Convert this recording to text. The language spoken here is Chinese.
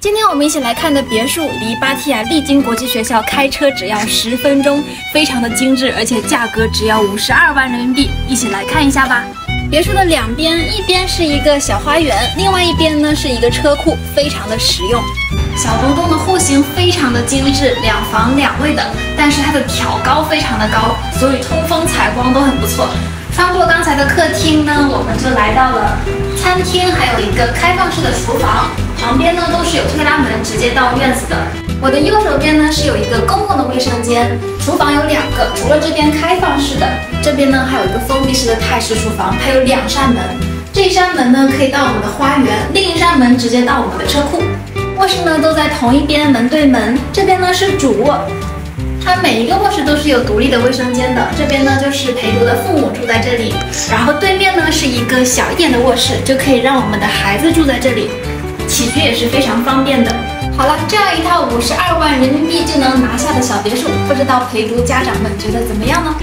今天我们一起来看的别墅，离芭提雅丽晶国际学校开车只要十分钟，非常的精致，而且价格只要五十二万人民币。一起来看一下吧。别墅的两边，一边是一个小花园，另外一边呢是一个车库，非常的实用。小东东的户型非常的精致，两房两卫的，但是它的挑高非常的高，所以通风采光都很不错。穿过刚才的客厅呢，我们就来到了餐厅，还有一个开放式的厨房，旁边呢都是有推拉门直接到院子的。我的右手边呢是有一个公共的卫生间，厨房有两个，除了这边开放式的，这边呢还有一个封闭式的泰式厨房，它有两扇门，这一扇门呢可以到我们的花园，另一扇门直接到我们的车库。卧室呢都在同一边，门对门，这边呢是主卧。它每一个卧室都是有独立的卫生间的，这边呢就是陪读的父母住在这里，然后对面呢是一个小一点的卧室，就可以让我们的孩子住在这里，起居也是非常方便的。好了，这样一套五十二万人民币就能拿下的小别墅，不知道陪读家长们觉得怎么样呢？